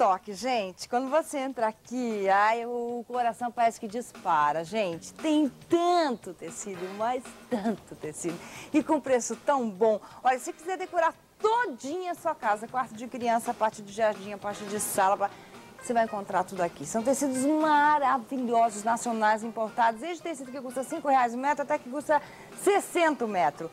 Stock, gente, quando você entra aqui, ai, o coração parece que dispara. Gente, tem tanto tecido, mas tanto tecido. E com preço tão bom. Olha, se quiser decorar todinha a sua casa, quarto de criança, parte de jardim, parte de sala, você vai encontrar tudo aqui. São tecidos maravilhosos, nacionais, importados. Desde tecido que custa 5 reais o metro até que custa 60 o metro.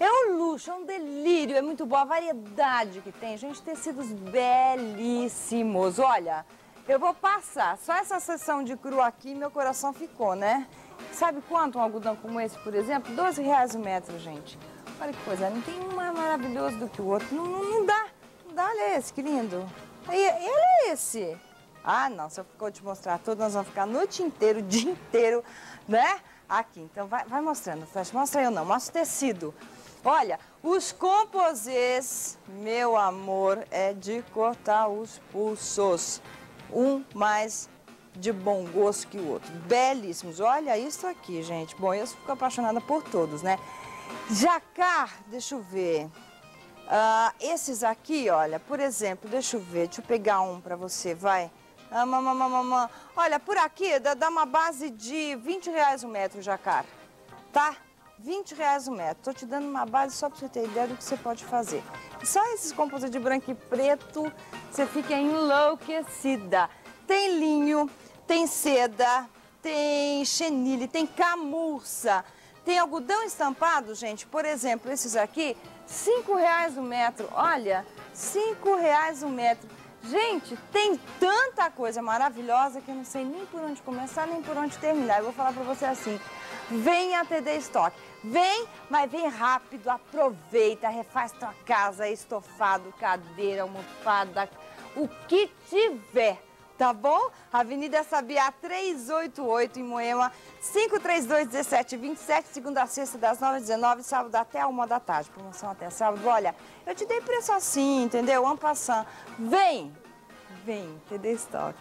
É um luxo, é um delírio, é muito boa a variedade que tem. Gente, tecidos belíssimos. Olha, eu vou passar só essa seção de cru aqui meu coração ficou, né? Sabe quanto um algodão como esse, por exemplo? 12 reais o metro, gente. Olha que coisa, não tem um mais maravilhoso do que o outro. Não, não, não dá, não dá, olha esse, que lindo. E ele é esse. Ah, não, se eu for te mostrar tudo, nós vamos ficar a noite inteira, o dia inteiro, né? Aqui, então vai, vai mostrando, mostra eu não, mostra o tecido. Olha, os composês, meu amor, é de cortar os pulsos. Um mais de bom gosto que o outro. Belíssimos. Olha isso aqui, gente. Bom, eu fico apaixonada por todos, né? Jacar, deixa eu ver. Uh, esses aqui, olha, por exemplo, deixa eu ver, deixa eu pegar um para você, vai. Ah, mamã, mamã. Olha, por aqui dá, dá uma base de 20 reais o metro, Jacar, tá? 20 reais o metro. Estou te dando uma base só para você ter ideia do que você pode fazer. só esses compostos de branco e preto, você fica enlouquecida. Tem linho, tem seda, tem chenille, tem camurça, tem algodão estampado, gente. Por exemplo, esses aqui, 5 reais o metro. Olha, 5 reais o metro. Gente, tem tanta coisa maravilhosa que eu não sei nem por onde começar, nem por onde terminar. Eu vou falar para você assim, vem a TD Stock. Vem, mas vem rápido, aproveita, refaz tua casa, estofado, cadeira, almofada, o que tiver tá bom? Avenida Sabiá 388 em Moema, 532 1727, segunda a sexta das 9 às 19, sábado até a 1 da tarde. Promoção até sábado. Olha, eu te dei preço assim, entendeu? Ampassando. Vem, vem, TD Stock.